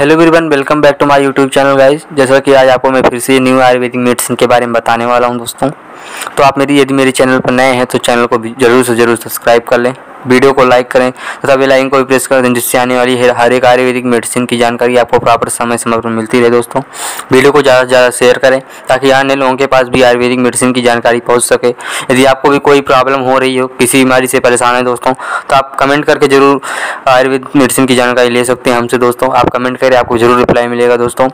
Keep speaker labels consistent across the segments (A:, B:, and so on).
A: Hello everyone, welcome back to my YouTube channel guys. जैसा कि आज आपको मैं फिर से न्यू आयुर्वेदिक मेडिसिन के बारे में बताने वाला हूँ दोस्तों। तो आप मेरी, यदि मेरे चैनल पर नए हैं तो चैनल को भी ज़रूर से ज़रूर सब्सक्राइब कर लें। वीडियो को लाइक करें तथा बेल आइकन को भी प्रेस कर दें, जिससे आने वाली हर एक आयुर्वेदिक मेडिसिन की जानकारी आपको प्रॉपर समय समय पर मिलती रहे दोस्तों। वीडियो को ज़्यादा से ज़्यादा शेयर करें ताकि अन्य लोगों के पास भी आयुर्वेदिक मेडिसिन की जानकारी पहुँच सके। यदि आपको भी कोई प्रॉब्लम हो रही हो, किसी बीमारी से परेशान है दोस्तों तो आप कमेंट करके ज़रूर आयुर्वेदिक मेडिसिन की जानकारी ले सकते हैं हमसे दोस्तों। आप कमेंट करें, आपको ज़रूर रिप्लाई मिलेगा दोस्तों।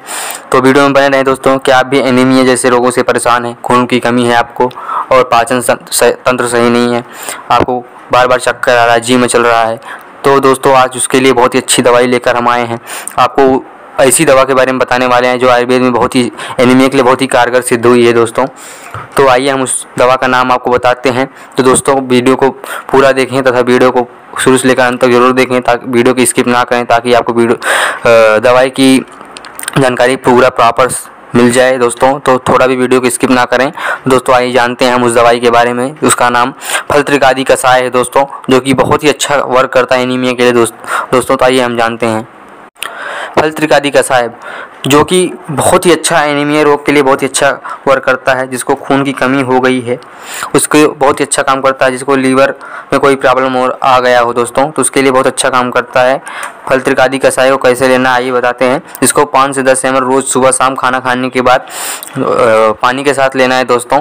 A: तो वीडियो में बने रहें दोस्तों कि आप भी एनीमिया जैसे रोगों से परेशान हैं, खून की कमी है आपको और पाचन तंत्र सही नहीं है। आपको बार बार चक्कर आ रहा है, जी में चल रहा है। तो दोस्तों, आज उसके लिए बहुत ही अच्छी दवाई लेकर हम आए हैं। आपको ऐसी दवा के बारे में बताने वाले हैं जो आयुर्वेद में बहुत ही, एनीमिया के लिए बहुत ही कारगर सिद्ध हुई है दोस्तों। तो आइए हम उस दवा का नाम आपको बताते हैं। तो दोस्तों, वीडियो को पूरा देखें तथा वीडियो को शुरू से लेकर अंत तक ज़रूर देखें ताकि, वीडियो की स्किप ना करें ताकि आपको वीडियो दवाई की जानकारी पूरा, प्रॉपर मिल जाए दोस्तों तो थोड़ा भी वीडियो को स्किप ना करें। दोस्तों, आइए जानते हैं हम उस दवाई के बारे में। उसका नाम फलत्रिकादि कसाय है दोस्तों, जो कि बहुत ही अच्छा वर्क करता है एनीमिया के लिए दोस्त, दोस्तों तो आइए हम जानते हैं। फल त्रिकादी का साहेब, जो कि बहुत ही अच्छा एनीमिया रोग के लिए बहुत ही अच्छा वर्क करता है, जिसको खून की कमी हो गई है। उसको बहुत ही अच्छा काम करता है, जिसको लीवर में कोई प्रॉब्लम और आ गया हो दोस्तों तो उसके लिए बहुत अच्छा काम करता है। फल त्रिकादी को कैसे लेना आइए बताते हैं। इसको पाँच से दस एम रोज़ सुबह शाम खाना खाने के बाद पानी के साथ लेना है दोस्तों।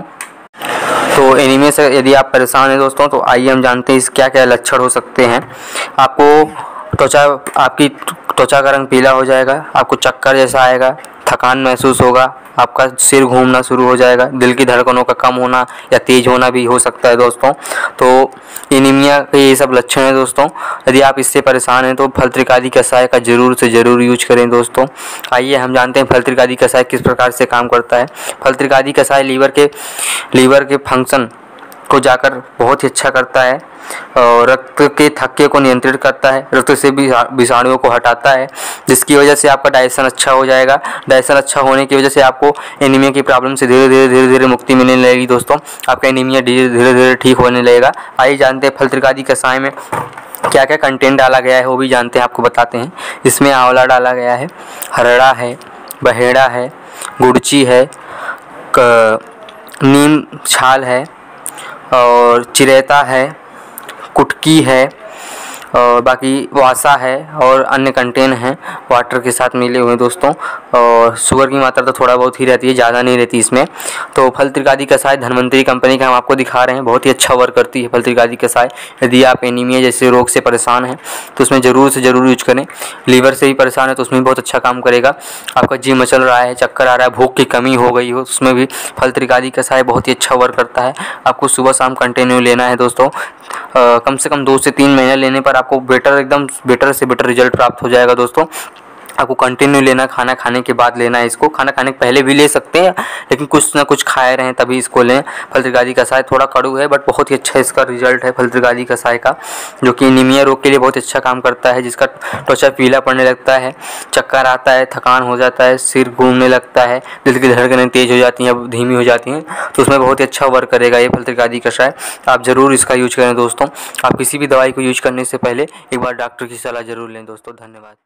A: तो एनीमिया से यदि आप परेशान हैं दोस्तों तो आइए हम जानते हैं इस क्या क्या लक्षण हो सकते हैं। आपको त्वचा आपकी त्वचा का रंग पीला हो जाएगा, आपको चक्कर जैसा आएगा, थकान महसूस होगा, आपका सिर घूमना शुरू हो जाएगा, दिल की धड़कनों का कम होना या तेज़ होना भी हो सकता है दोस्तों। तो एनीमिया के ये सब लक्षण हैं दोस्तों। यदि आप इससे परेशान हैं तो फलत्रिकादि कसाय का ज़रूर से ज़रूर यूज़ करें दोस्तों। आइए हम जानते हैं फलत्रिकादि कसाय किस प्रकार से काम करता है। फलत्रिकादि कसाय लीवर के लीवर के फ़ंक्शन को जाकर बहुत ही अच्छा करता है और रक्त के थक्के को नियंत्रित करता है, रक्त से विषाणुओं को हटाता है, जिसकी वजह से आपका डाइजेशन अच्छा हो जाएगा। डाइजेशन अच्छा होने की वजह से आपको एनीमिया की प्रॉब्लम से धीरे धीरे धीरे धीरे मुक्ति मिलने लगेगी दोस्तों। आपका एनीमिया धीरे धीरे ठीक होने लगेगा। आइए जानते हैं फल त्रिकादि कसाय में क्या क्या कंटेंट डाला गया है, वो भी जानते हैं, आपको बताते हैं। इसमें आंवला डाला गया है, हरड़ा है, बहेड़ा है, गुड़ची है नीम छाल है और चिरेता है कुटकी है और बाकी वासा है और अन्य कंटेन हैं वाटर के साथ मिले हुए दोस्तों। और शुगर की मात्रा तो थोड़ा बहुत ही रहती है, ज़्यादा नहीं रहती इसमें। तो फल त्रिकादी कसाय धनवंतरी कंपनी का हम आपको दिखा रहे हैं, बहुत ही अच्छा वर्क करती है फल त्रिकादी कसाय यदि आप एनीमिया जैसे रोग से परेशान हैं तो उसमें ज़रूर से ज़रूर यूज़ करें। लीवर से भी परेशान है तो उसमें भी बहुत अच्छा काम करेगा। आपका जी मचल रहा है, चक्कर आ रहा है, भूख की कमी हो गई हो उसमें भी फल त्रिकादी कसाय बहुत ही अच्छा वर्क करता है। आपको सुबह शाम कंटिन्यू लेना है दोस्तों। कम से कम दो से तीन महीने लेने पर आपको बेटर एकदम बेटर से बेटर रिज़ल्ट प्राप्त हो जाएगा दोस्तों। आपको कंटिन्यू लेना, खाना खाने के बाद लेना है इसको। खाना खाने के पहले भी ले सकते हैं, लेकिन कुछ ना कुछ खाए रहें तभी इसको लें। फल त्रिगादी कसाय थोड़ा कड़ू है बट बहुत ही अच्छा इसका रिज़ल्ट है फल त्रिगादी कसाय का, जो कि नीमिया रोग के लिए बहुत अच्छा काम करता है, जिसका त्वचा पीला पड़ने लगता है, चक्कर आता है, थकान हो जाता है, सिर घूमने लगता है, दिल की धड़कनें तेज़ हो जाती हैं धीमी हो जाती हैं तो उसमें बहुत ही अच्छा वर्क करेगा ये फल त्रिगादी कषाय आप ज़रूर इसका यूज़ करें दोस्तों। आप किसी भी दवाई को यूज़ करने से पहले एक बार डॉक्टर की सलाह ज़रूर लें दोस्तों। धन्यवाद।